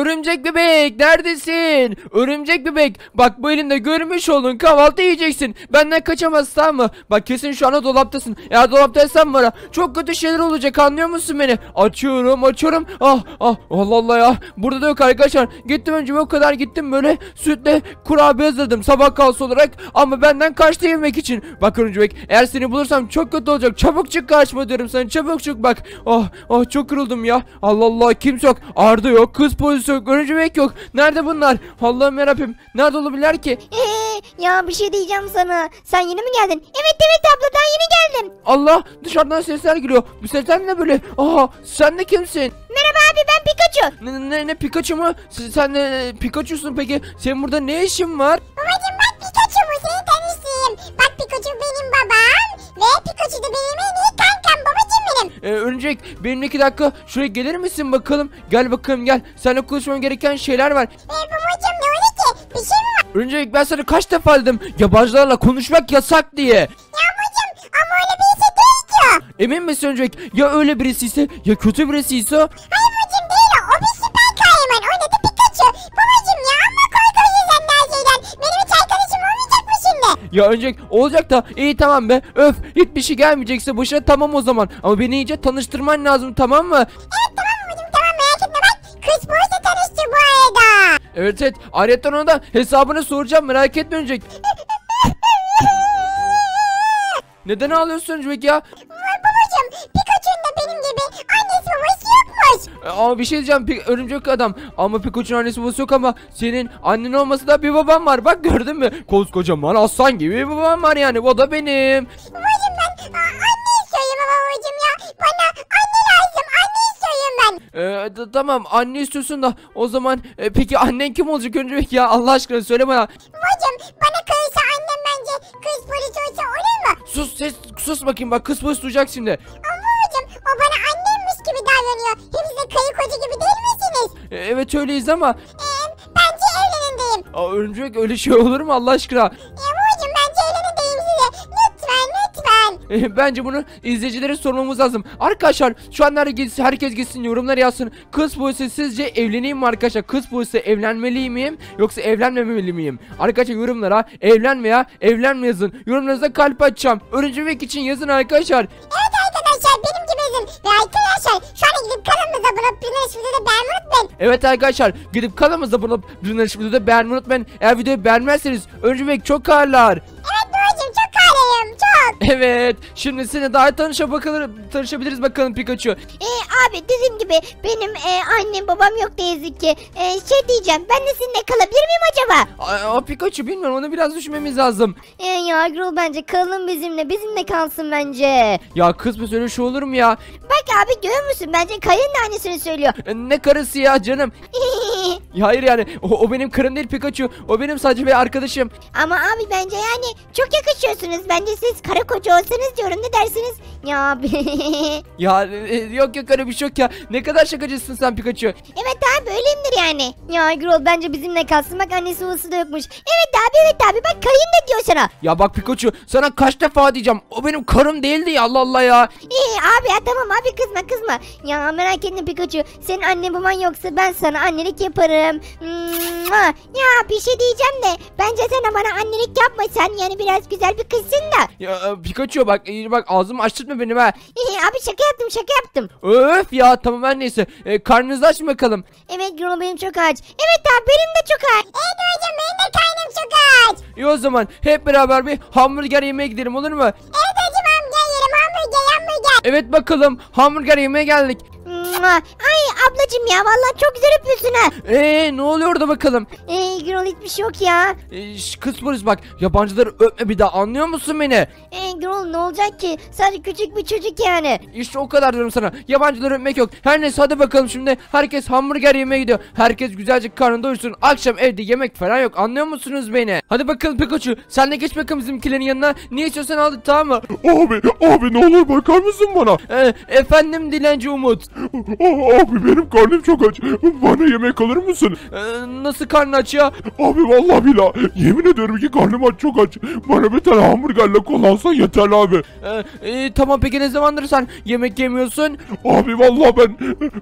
Örümcek bebek neredesin? Örümcek bebek bak bu elinde görmüş oldun kahvaltı yiyeceksin. Benden kaçamazsın mı? Bak kesin şu anda dolaptasın. Eğer dolaptaysan bana çok kötü şeyler olacak anlıyor musun beni? Açıyorum açıyorum. Ah ah Allah Allah ya. Burada da yok arkadaşlar. Gittim önce o kadar gittim böyle sütle kurabiye hazırladım sabah kahvaltısı olarak. Ama benden kaçtı yemek için. Bak örümcek bebek eğer seni bulursam çok kötü olacak. Çabuk çık karşıma diyorum sana çabuk çık bak. Oh oh çok kırıldım ya. Allah Allah kimse yok. Arda yok kız polisi yok örümcek yok. Nerede bunlar? Allah'ım yarabbim. Nerede olabilirler ki? Ee, ya bir şey diyeceğim sana. Sen yeni mi geldin? Evet evet abla daha yeni geldim. Allah dışarıdan sesler geliyor. Bu sesler ne böyle? Aha sen de kimsin? Merhaba abi ben Pikachu. Ne ne, ne Pikachu mu? Sen, sen ne Pikachu'sun peki? Senin burada ne işin var? Babacım bak Pikachu bu seni tanıştırayım. Bak Pikachu benim babam ve Pikachu da benim en iyi kankam babacım benim. Ee, Örümcek benimle iki dakika şuraya gelir misin bakalım? Gel bakalım gel. Seninle konuşmam gereken şeyler var. Ee, babacım ne oldu ki? Bir şey mi var? Örümcek ben sana kaç defa dedim yabancılarla konuşmak yasak diye. Ya babacım ama öyle birisi değil ki. Emin misin Örümcek? Ya öyle birisiyse ya kötü birisiyse? Hayır Ya Örümcek olacak da iyi tamam be öf hiçbir şey gelmeyecekse boşuna tamam o zaman. Ama beni iyice tanıştırman lazım tamam mı? Evet tamam babacım tamam merak etme bak. Kız Boğaz'la tanıştı bu arada. Evet evet ayrıca ona da hesabını soracağım merak etme Örümcek. Neden ağlıyorsun Örümcek ya? Yokmuş. E, Ama bir şey diyeceğim Pi- örümcek adam. Ama Pikachu'nun annesi babası yok ama senin annen olmasa da bir babam var. Bak gördün mü? Koskocaman aslan gibi bir babam var yani. O da benim. Babacım ben anne istiyorum babacım ya. Bana anne lazım anne istiyorum ben. Ee, tamam anne istiyorsun da o zaman e, peki annen kim olacak örümcek ya Allah aşkına söyle bana. Babacım bana kalırsa annem bence kız polisi olsa olur mu? Sus ses sus bakayım bak kız polis duyacak şimdi. Ama davranıyor. Hepsi de kayı koca gibi değil misiniz? E, evet öyleyiz ama Ee, bence evlenin diyeyim. Aa, örümcek öyle şey olur mu Allah aşkına? Ya babacım bence evlenin diyeyim size. Lütfen lütfen. E, Bence bunu izleyicilere sormamız lazım. Arkadaşlar şu an herkes, herkes gitsin yorumlar yazsın. Kız polisi sizce evleneyim mi arkadaşlar? Kız polisi evlenmeli miyim yoksa evlenmemeli miyim? Arkadaşlar yorumlara evlenme ya evlenme yazın. Yorumlarınıza kalp açacağım. Örümcek için yazın arkadaşlar. Evet arkadaşlar benim gibi yazın. Ve arkadaşlar şu an gidip kanalımıza bulup bir videoda beğenmeyi unutmayın. Evet arkadaşlar gidip kanalımıza bunu bir videoda beğenmeyi unutmayın. Eğer videoyu beğenmezseniz Örümcek çok ağırlar. Evet şimdi seni daha tanışa bakalım, tanışabiliriz bakalım Pikachu. Ee, abi dediğim gibi benim e, annem babam yok ne yazık ki. E, şey diyeceğim ben de sizinle kalabilir miyim acaba? Aa, aa, Pikachu bilmiyorum onu biraz düşünmemiz lazım. E, ya Gürül bence kalın bizimle bizimle kalsın bence. Ya kız mı öyle şey olur mu ya? Bak abi görüyor musun bence kayın aynısını söylüyor. E, Ne karısı ya canım? Ya hayır yani o, o benim karım değil Pikachu. O benim sadece bir arkadaşım. Ama abi bence yani çok yakışıyorsunuz. Bence siz karı koca olsanız diyorum ne dersiniz? Ya abi. Ya e, yok yok öyle bir şey yok ya. Ne kadar şakacısın sen Pikachu. evet abi öyleyimdir yani. Ya Gürül bence bizimle kalsın bak annesi babası da yokmuş. Evet abi evet abi bak kayın da diyor sana. Ya bak Pikachu sana kaç defa diyeceğim. O benim karım değildi ya Allah Allah ya. İyi abi ya tamam abi kızma kızma. Ya merak etme Pikachu. Senin annen baban yoksa ben sana annelik yaparım. Mua. Ya bir şey diyeceğim de bence sen bana annelik yapma sen yani biraz güzel bir kızsın da. Ya e, Pikachu bak e, bak ağzımı açtırtma benim ha. Abi şaka yaptım şaka yaptım. Öf ya tamam her neyse. E, karnınızı aç mı bakalım. Evet Gürol benim çok aç. Evet abi benim de çok aç. Evet hocam benim de karnım çok aç. İyi o zaman hep beraber bir hamburger yemeye gidelim olur mu? Evet hocam hamburger yerim hamburger hamburger. Evet bakalım hamburger yemeye geldik. Mua. Ay ablacım ya vallahi çok güzel öpüyorsun ha. Eee ne oluyor orada bakalım? Ee, Gürol hiçbir şey yok ya. E, şş, kız polis bak yabancıları öpme bir daha anlıyor musun beni? Ee, Gürol ne olacak ki? Sadece küçük bir çocuk yani. İşte o kadar diyorum sana. Yabancıları öpmek yok. Her neyse hadi bakalım şimdi. Herkes hamburger yemeye gidiyor. Herkes güzelce karnını doyursun. Akşam evde yemek falan yok. Anlıyor musunuz beni? Hadi bakalım Pikachu. Sen de geç bakalım bizimkilerin yanına. Ne istiyorsan al tamam mı? Abi, abi ne olur bakar mısın bana? Ee, efendim dilenci Umut. Aa, Abi benim karnım çok aç. Bana yemek alır mısın? Ee, nasıl karnın aç ya? Abi vallahi billahi yemin ediyorum ki karnım aç çok aç. Bana bir tane hamburgerle kullansan yeterli abi. Ee, e, tamam peki ne zamandır sen yemek yemiyorsun? Abi vallahi ben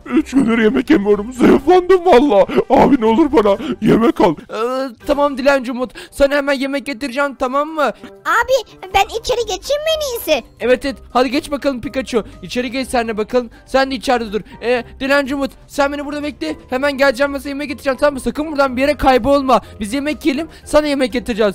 3 gündür yemek yemiyorum. Zayıflandım vallahi. Abi ne olur bana yemek al. Ee, tamam Dilenci Umut. Sana hemen yemek getireceğim tamam mı? Abi ben içeri geçeyim mi en iyisi? Evet evet hadi geç bakalım Pikachu. İçeri geç sen de bakalım. Sen de içeride dur. Ee, Dilenci Umut sen beni burada bekle. Hemen geleceğim ve sana yemek getireceğim tamam mı? Sakın buradan bir yere kaybolma. Biz yemek yiyelim sana yemek getireceğiz.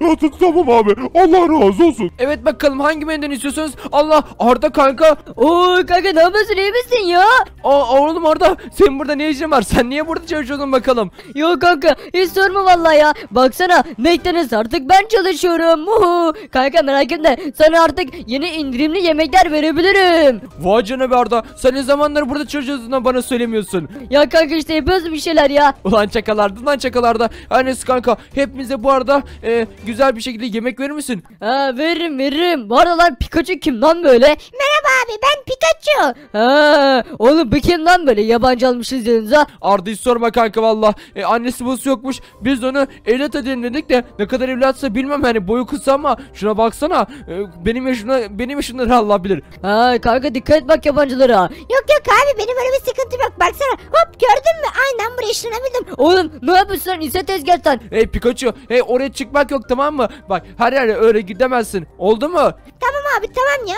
Ya, tamam abi. Allah razı olsun. Evet bakalım hangi menüden istiyorsunuz? Allah Arda kanka. Oo kanka ne yapıyorsun iyi misin ya? Aa oğlum Arda senin burada ne işin var? Sen niye burada çalışıyordun bakalım? Yok kanka hiç sorma vallahi ya. Baksana McDonald's artık ben çalışıyorum. Muhu. Kanka merak etme sana artık yeni indirimli yemekler verebilirim. Vay canına be Arda. Sen ne zamandır burada çalışıyorsun da bana söylemiyorsun. Ya kanka işte yapıyoruz bir şeyler ya. Ulan çakalardı lan çakalarda. Neyse kanka hepimize bu arada e, güzel bir şekilde yemek verir misin? Ha veririm veririm. Bu arada lan Pikachu kim lan böyle? Merhaba abi ben Pikachu. Ha oğlum bu kim lan böyle yabancı almışız yanınıza. Arda hiç sorma kanka valla. E, annesi babası yokmuş. Biz onu evlat edelim dedik de ne kadar evlatsa bilmem hani boyu kısa ama şuna baksana. E, benim yaşımda benim yaşımda Allah bilir. Ha kanka dikkat et bak yabancılara. Yok yok abi benim öyle bir sıkıntım yok. Baksana hop gördün mü? Aynen buraya ışınlabildim. Oğlum ne yapıyorsun lan ise tezgahtan. Hey Pikachu, hey oraya çıkmak yok tamam mı? Bak her yere öyle gidemezsin. Oldu mu? Tamam abi tamam ya.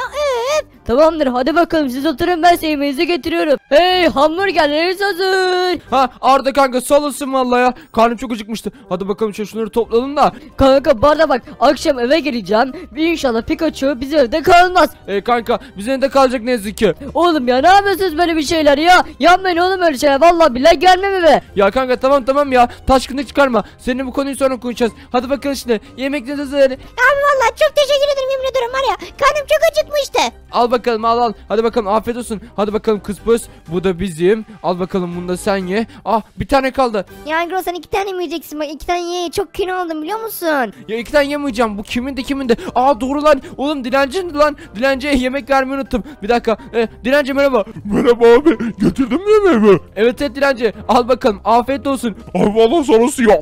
Öp. Tamamdır hadi bakalım siz oturun ben size yemeğinizi getiriyorum. Hey hamburgerleriniz hazır. Ha Arda kanka sağ olasın valla ya. Karnım çok acıkmıştı. Hadi bakalım şu şunları toplayalım da. Kanka bu arada bak akşam eve geleceğim. Bir inşallah Pikachu bizim evde kalmaz. E kanka bizim de kalacak ne yazık ki. Oğlum ya ne yapıyorsunuz böyle bir şeyler ya? Yapmayın oğlum öyle şeyler. Vallahi billahi gelmem eve. Ya kanka tamam tamam ya. Taşkınlık çıkarma. Seninle bu konuyu sonra konuşacağız. Hadi bakalım şimdi. Yemekler hazır. Abi vallahi çok teşekkür ederim yemin ediyorum var ya. Karnım çok acıkmıştı. Al bakalım al al. Hadi bakalım afiyet olsun. Hadi bakalım kız pıs. Bu da bizim. Al bakalım bunu da sen ye. Ah bir tane kaldı. Ya Gro sen iki tane mi yiyeceksin? Bak iki tane ye. Çok kilo oldum biliyor musun? Ya iki tane yemeyeceğim. Bu kimin de kimin de. Aa doğru lan. Oğlum dilenci lan. Dilenciye yemek vermeyi unuttum. Bir dakika. E, dilenci merhaba. Merhaba abi. Getirdin mi yemeğimi? Evet evet dilenci. Al bakalım. Afiyet olsun. Abi valla sonrası ya.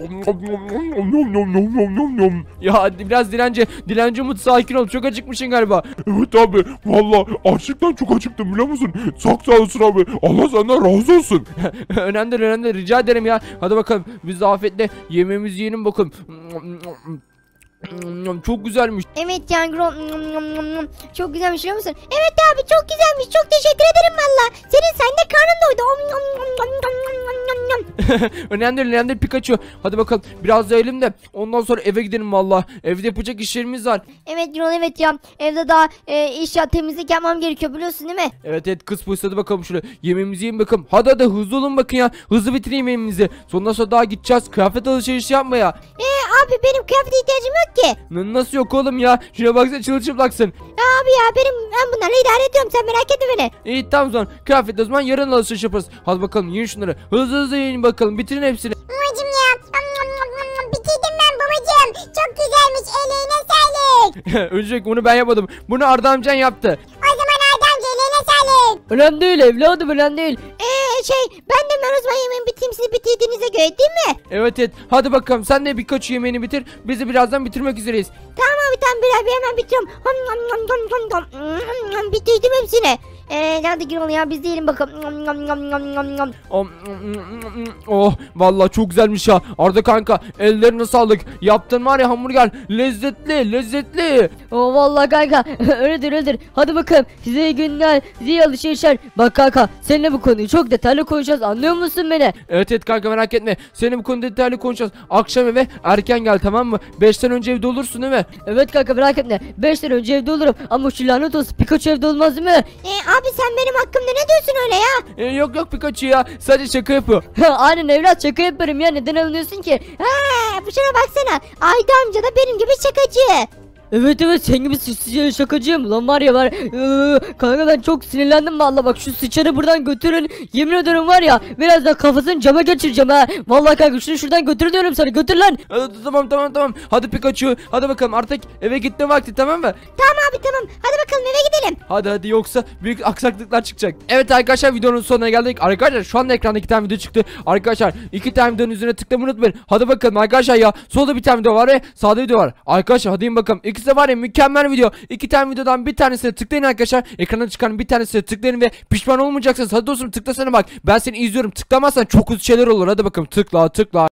Ya biraz dilenci. Dilenci Umut sakin ol. Çok acıkmışsın galiba. Evet abi valla açlıktan çok acıktım biliyor musun? Çok sağ olsun abi. Allah senden razı olsun. önemli önemli rica ederim ya. Hadi bakalım biz de afiyetle yemeğimizi yiyelim bakalım. Çok güzelmiş. Evet ya Gro. Çok güzelmiş biliyor musun? Evet abi çok güzelmiş. Çok teşekkür ederim valla. Senin sende karnın doydu. Önemli değil, önemli değil Pikachu. Hadi bakalım biraz da elim de ondan sonra eve gidelim valla. Evde yapacak işlerimiz var. Evet Gro evet ya. Evde daha e, iş ya temizlik yapmam gerekiyor biliyorsun değil mi? Evet evet kız polis hadi bakalım şöyle yemeğimizi yiyin bakalım. Hadi hadi hızlı olun bakın ya. Hızlı bitireyim yemeğimizi. Sondan sonra daha gideceğiz. Kıyafet alışverişi yapmaya. E abi benim kıyafete ihtiyacım yok ki. N- nasıl yok oğlum ya? Şuna baksana çılçıplaksın. Ya abi ya benim ben bunlarla idare ediyorum. Sen merak etme beni. İyi tamam o zaman. Kıyafet o zaman yarın alışveriş yaparız. Hadi bakalım yiyin şunları. Hızlı hızlı yiyin bakalım. Bitirin hepsini. Babacım ya. Bitirdim ben babacım. Çok güzelmiş. Eline sağlık. Öncelikle bunu ben yapmadım. Bunu Arda amcan yaptı. O zaman Erdemci eline sağlık. Önemli değil evladım önemli değil. Eee şey ben de zaman yemeğimi bitireyim siz bitirdiğinize göre değil mi? Evet evet. Hadi bakalım sen de birkaç yemeğini bitir. Biz de birazdan bitirmek üzereyiz. Tamam abi tamam bir abi hemen bitiriyorum. Nom, Bitirdim hepsini. Eee nerede Gürol ya biz değilim bakalım. Nom, nom, nom, nom, nom, nom. Oh, oh vallahi çok güzelmiş ya. Arda kanka ellerine sağlık. Yaptın var ya hamburger lezzetli lezzetli. O vallahi kanka öyledir öyledir. Hadi bakalım size iyi günler, size iyi alışverişler. Bak kanka seninle bu konuyu çok detaylı konuşacağız anlıyor musun beni? Evet evet kanka merak etme. Seninle bu konuda detaylı konuşacağız. Akşam eve erken gel tamam mı? 5'ten önce evde olursun değil mi? Evet kanka merak etme. 5 önce evde olurum ama şu lanet olsun Pikachu evde olmaz değil mi? Eee abi sen benim hakkımda ne diyorsun öyle ya? Ee, yok yok Pikachu ya. Sadece şaka yapıyor. Aynen evlat şaka yaparım ya neden alınıyorsun ki? Ha, bu şuna baksana. Ayda amca da benim gibi şakacı. Evet evet sen gibi sı- sı- şakacıyım lan var ya var. Ee, kanka ben çok sinirlendim valla bak şu sıçarı buradan götürün. Yemin ederim var ya biraz da kafasını cama geçireceğim ha. Vallahi kanka şunu şuradan götür diyorum sana götür lan. Ee, Tamam tamam tamam. Hadi Pikachu. Hadi bakalım artık eve gitme vakti tamam mı? Tamam abi tamam. Hadi bakalım eve gidelim. Hadi hadi yoksa büyük aksaklıklar çıkacak. Evet arkadaşlar videonun sonuna geldik. Arkadaşlar şu anda ekranda iki tane video çıktı. Arkadaşlar iki tane videonun üzerine tıklamayı unutmayın. Hadi bakalım arkadaşlar ya. Solda bir tane video var ve sağda video var. Arkadaşlar hadi bakalım. İkisi de var ya mükemmel video. İki tane videodan bir tanesine tıklayın arkadaşlar. Ekrana çıkan bir tanesine tıklayın ve pişman olmayacaksınız. Hadi dostum tıklasana bak. Ben seni izliyorum. Tıklamazsan çok kötü şeyler olur. Hadi bakalım tıkla tıkla.